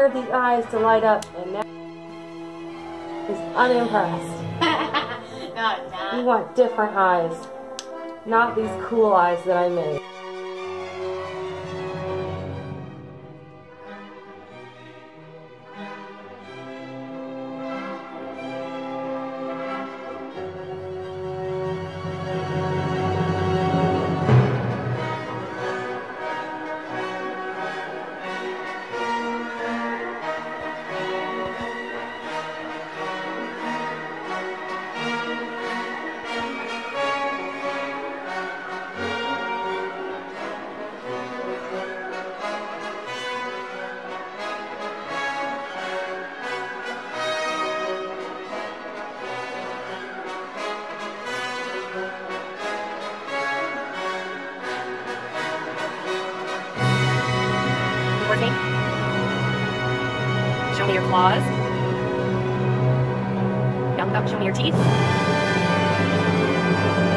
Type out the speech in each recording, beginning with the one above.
for the eyes to light up, and now is unimpressed. no, not. You want different eyes, not these cool eyes that I made. Me. Show me your claws. Yum, yum, show me your teeth.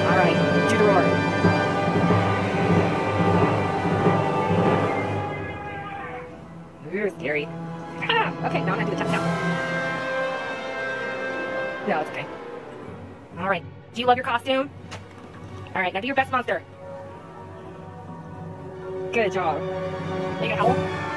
All right, do the roar. Ooh, scary. Ah, okay, now I'm gonna do the count. No, it's okay. All right, do you love your costume? All right, now do your best monster. Good job. You get out.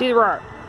to the right.